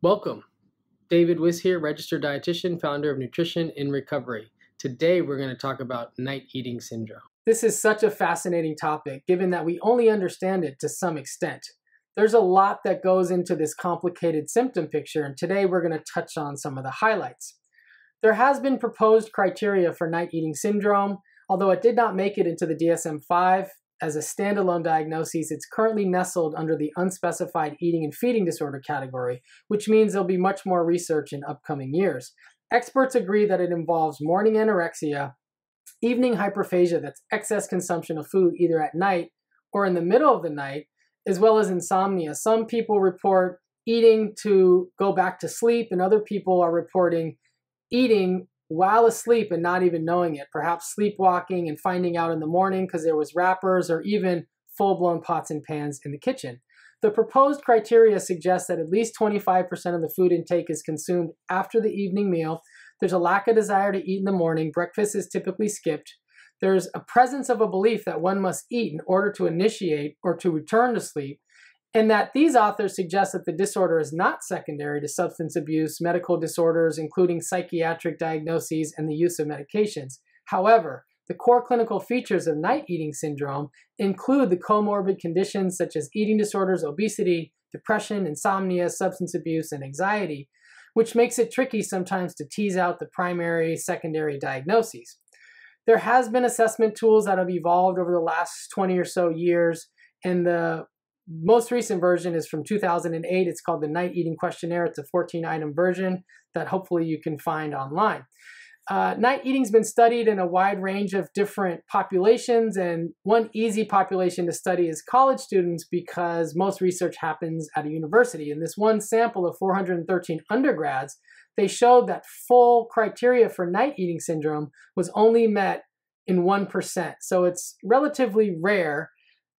Welcome. David Wiss here, registered dietitian, founder of Nutrition in Recovery. Today we're going to talk about night eating syndrome. This is such a fascinating topic given that we only understand it to some extent. There's a lot that goes into this complicated symptom picture, and today we're going to touch on some of the highlights. There has been proposed criteria for night eating syndrome, although it did not make it into the DSM 5 as a standalone diagnosis, it's currently nestled under the unspecified eating and feeding disorder category, which means there'll be much more research in upcoming years. Experts agree that it involves morning anorexia, evening hyperphagia, that's excess consumption of food either at night or in the middle of the night, as well as insomnia. Some people report eating to go back to sleep, and other people are reporting eating while asleep and not even knowing it, perhaps sleepwalking and finding out in the morning because there was wrappers or even full-blown pots and pans in the kitchen. The proposed criteria suggests that at least 25% of the food intake is consumed after the evening meal. There's a lack of desire to eat in the morning. Breakfast is typically skipped. There's a presence of a belief that one must eat in order to initiate or to return to sleep and that these authors suggest that the disorder is not secondary to substance abuse, medical disorders, including psychiatric diagnoses and the use of medications. However, the core clinical features of night eating syndrome include the comorbid conditions such as eating disorders, obesity, depression, insomnia, substance abuse, and anxiety, which makes it tricky sometimes to tease out the primary, secondary diagnoses. There has been assessment tools that have evolved over the last 20 or so years, and the most recent version is from 2008. It's called the Night Eating Questionnaire. It's a 14 item version that hopefully you can find online. Uh, night eating's been studied in a wide range of different populations, and one easy population to study is college students because most research happens at a university. In this one sample of 413 undergrads, they showed that full criteria for night eating syndrome was only met in 1%. So it's relatively rare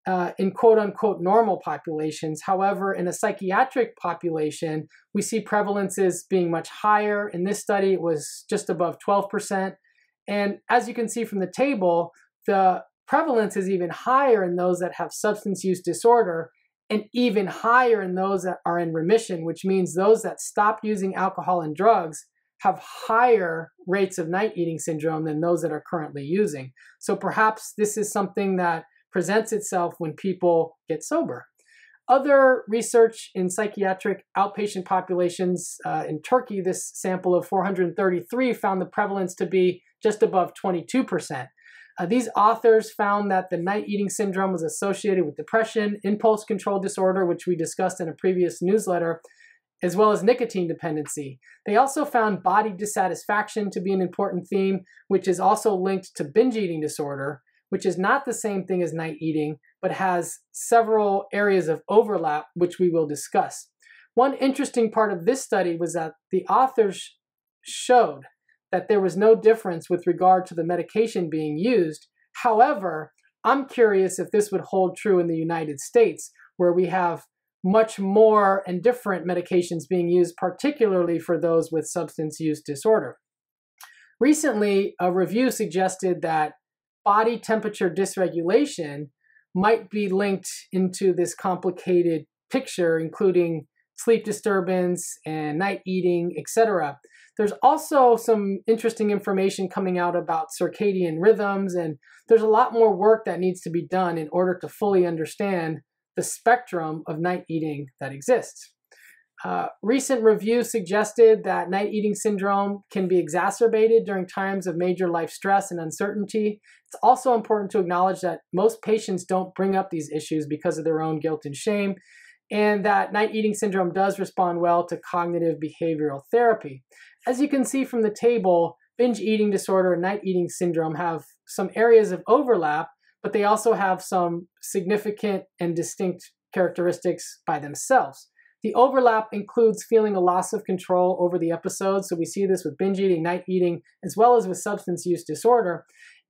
uh, in quote unquote normal populations. However, in a psychiatric population, we see prevalences being much higher. In this study, it was just above 12%. And as you can see from the table, the prevalence is even higher in those that have substance use disorder and even higher in those that are in remission, which means those that stop using alcohol and drugs have higher rates of night eating syndrome than those that are currently using. So perhaps this is something that presents itself when people get sober. Other research in psychiatric outpatient populations uh, in Turkey, this sample of 433 found the prevalence to be just above 22%. Uh, these authors found that the night eating syndrome was associated with depression, impulse control disorder, which we discussed in a previous newsletter, as well as nicotine dependency. They also found body dissatisfaction to be an important theme, which is also linked to binge eating disorder, which is not the same thing as night eating, but has several areas of overlap, which we will discuss. One interesting part of this study was that the authors showed that there was no difference with regard to the medication being used. However, I'm curious if this would hold true in the United States, where we have much more and different medications being used, particularly for those with substance use disorder. Recently, a review suggested that body temperature dysregulation might be linked into this complicated picture, including sleep disturbance and night eating, etc. There's also some interesting information coming out about circadian rhythms, and there's a lot more work that needs to be done in order to fully understand the spectrum of night eating that exists. Uh, recent reviews suggested that night eating syndrome can be exacerbated during times of major life stress and uncertainty. It's also important to acknowledge that most patients don't bring up these issues because of their own guilt and shame, and that night eating syndrome does respond well to cognitive behavioral therapy. As you can see from the table, binge eating disorder and night eating syndrome have some areas of overlap, but they also have some significant and distinct characteristics by themselves. The overlap includes feeling a loss of control over the episode. So we see this with binge eating, night eating, as well as with substance use disorder.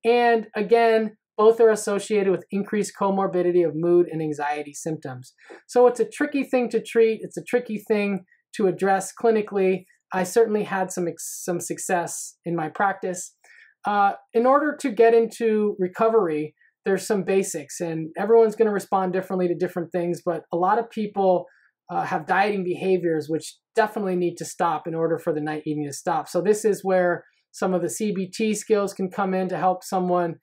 And again, both are associated with increased comorbidity of mood and anxiety symptoms. So it's a tricky thing to treat. It's a tricky thing to address clinically. I certainly had some, some success in my practice. Uh, in order to get into recovery, there's some basics, and everyone's going to respond differently to different things, but a lot of people uh, have dieting behaviors which definitely need to stop in order for the night eating to stop. So this is where some of the CBT skills can come in to help someone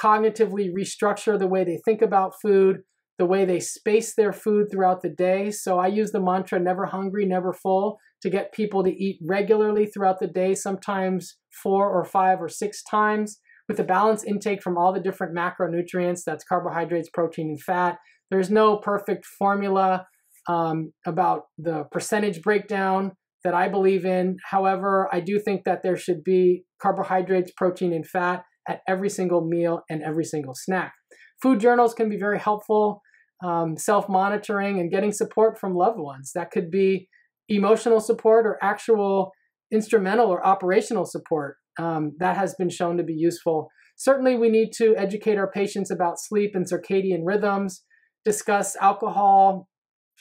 cognitively restructure the way they think about food, the way they space their food throughout the day. So I use the mantra never hungry, never full to get people to eat regularly throughout the day, sometimes four or five or six times with a balanced intake from all the different macronutrients that's carbohydrates, protein, and fat. There's no perfect formula um, about the percentage breakdown that I believe in. However, I do think that there should be carbohydrates, protein, and fat at every single meal and every single snack. Food journals can be very helpful. Um, Self monitoring and getting support from loved ones. That could be emotional support or actual instrumental or operational support. Um, that has been shown to be useful. Certainly, we need to educate our patients about sleep and circadian rhythms, discuss alcohol,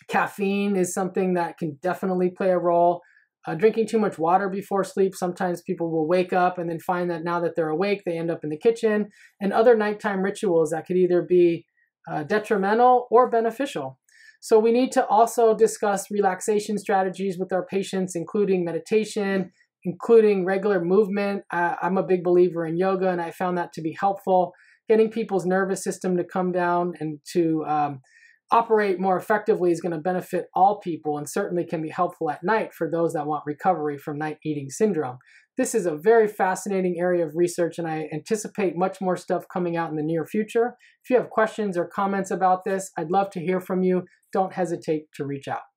caffeine is something that can definitely play a role. Uh, drinking too much water before sleep, sometimes people will wake up and then find that now that they're awake, they end up in the kitchen, and other nighttime rituals that could either be uh, detrimental or beneficial. So, we need to also discuss relaxation strategies with our patients, including meditation, including regular movement. Uh, I'm a big believer in yoga, and I found that to be helpful. Getting people's nervous system to come down and to um, operate more effectively is going to benefit all people and certainly can be helpful at night for those that want recovery from night eating syndrome. This is a very fascinating area of research, and I anticipate much more stuff coming out in the near future. If you have questions or comments about this, I'd love to hear from you. Don't hesitate to reach out.